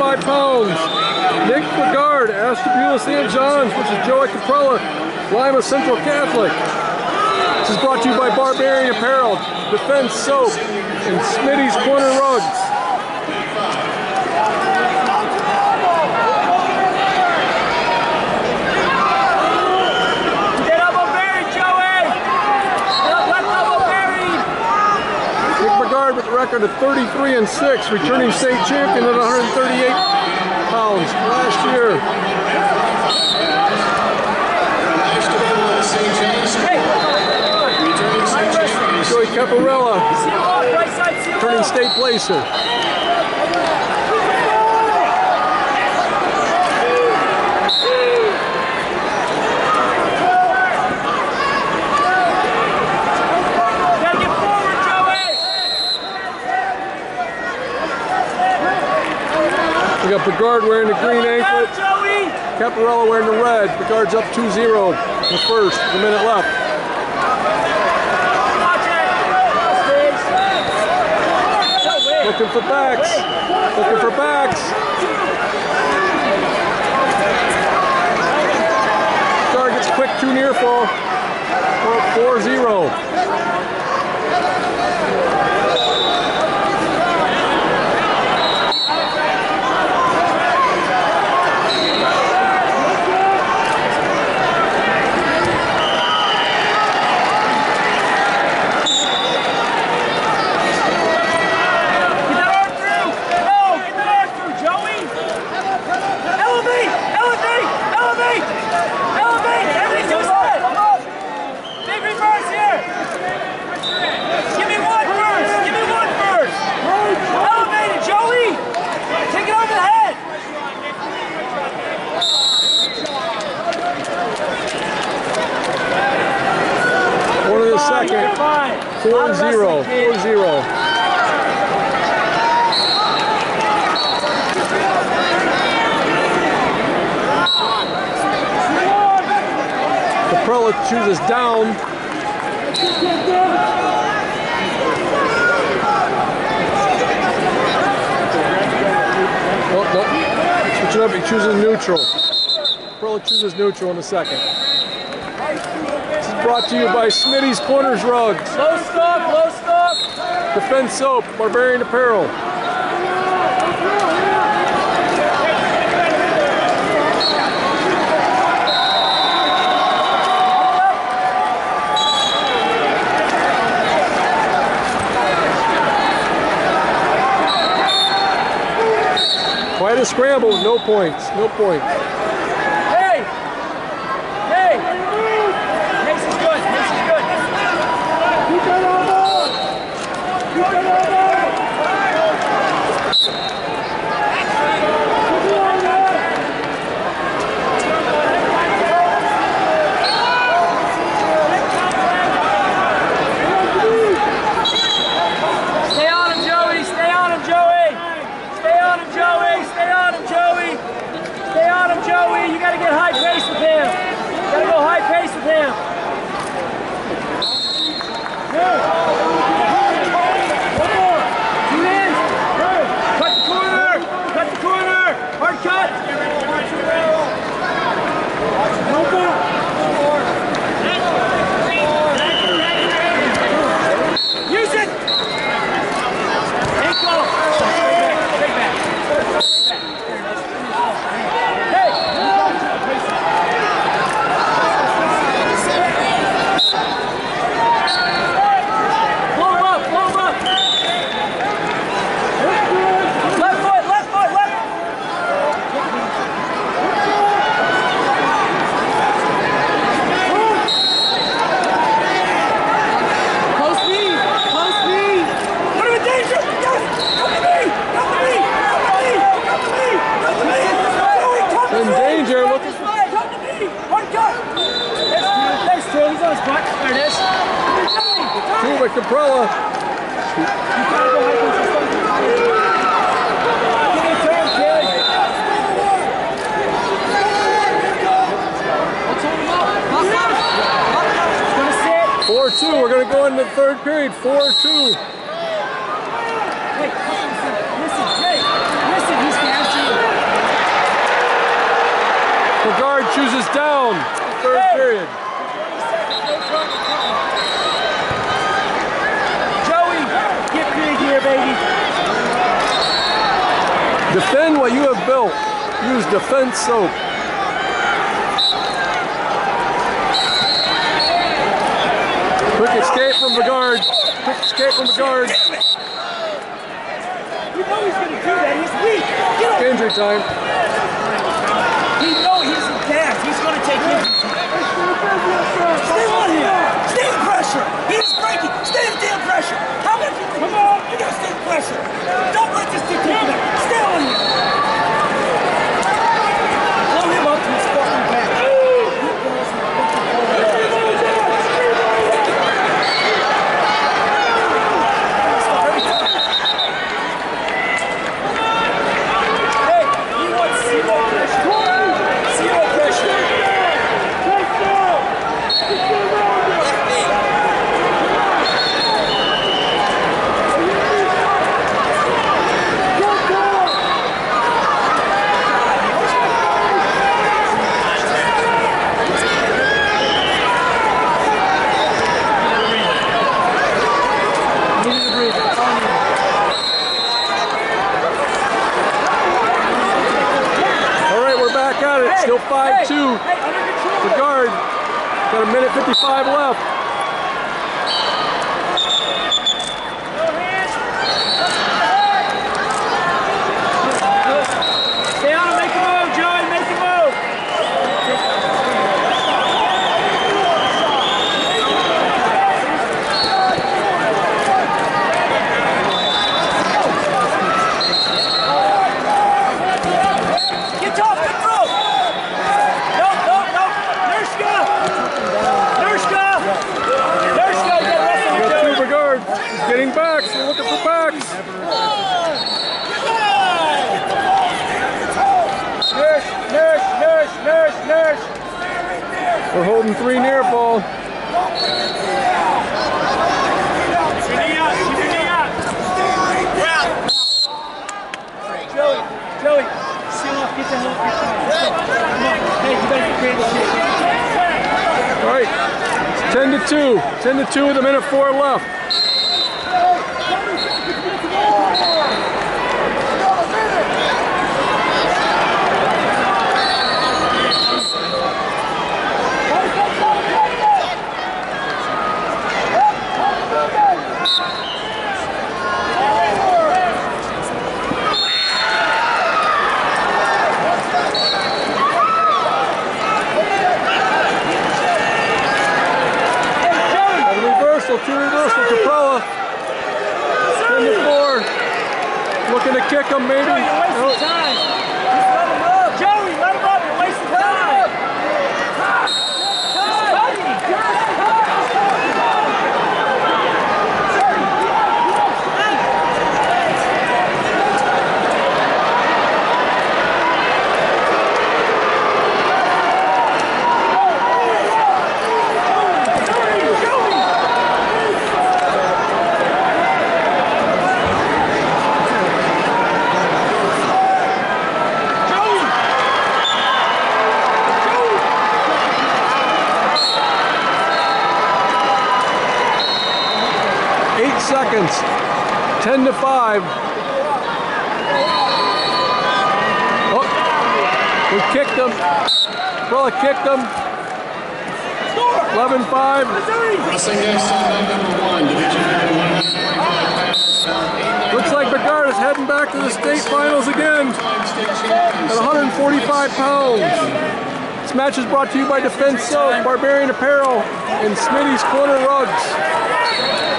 105 pounds. Nick Burgard, Ashtabula St. John's versus Joey Caprella, Lima Central Catholic. This is brought to you by Barbarian Apparel, Defense Soap, and Smitty's Corner Rugs. Get up on Barry, Joey! Get up, left elbow buried! Nick Burgard with a record of 33 and 6, returning state champion at 138 pounds. Last year. Joey Caprella, Seal off, right side, seal turning state placer. Gotta get forward, Joey! Got Burgard wearing the green anklet! Caprella wearing the red. Burgard's up 2-0 the first, the minute left. Watch it! Stays. Joey! Looking for backs. Looking for backs. Burgard gets quick too near fall. 4-0. 4 0. 4 0. Chooses down. Oh. Switch it up, he chooses neutral. Prella chooses neutral in the second. Brought to you by Smitty's Corners Rugs. Low stop, low stop! Defense Soap, Barbarian Apparel. Quite a scramble, no points, no points. Caproa. Four two. We're going to go into the third period. Four two. Chooses down. Third period. What you have built. Use defense soap. Quick escape from the guard. Quick escape from the guard. You know he's gonna do that. He's weak. Get up. Injury time. He know he's gassed. He's gonna take injury time. Stay on him. Stay in pressure. He's breaking. Stay in damn pressure. How about you? Come on. You gotta stay in pressure. Don't let this thing take you back. Stay on him. Blow him up to his fucking back. Hey, he wants zero pressure. Zero pressure. Needed a breather. It's on you. All right, we're back at it. Still 5-2. Hey, hey. The guard. Got a minute 55 left. Stay on him, make a move, Joey, make a move. Get off the throat. No, no, no. Nurska. Nurska. Nurska, you gotta wrestle We with got Joey. two guard. He's getting backs. We're looking for backs. Nurse, nurse, nurse, nurse, nurse. We're holding three near ball. Joey, Joey, get the hell. All right. 10 to 2. 10 to 2 with a minute four left. Got a reversal, two reversal. Caprella. 10 to 4. Looking to kick him maybe. Joey, you're wasting Nope. time. Just let him up. Joey, let him up, you're wasting time. Joey! Joey! Eight seconds. 10 to 5. Oh, we kicked him. Caprella kicked him. 11 5. Missouri! Wrestling next on number one, division number 145. Looks like Burgard is heading back to the state finals again at 145 pounds. This match is brought to you by Defense Soap, Barbarian Apparel, and Smitty's Corner Rugs.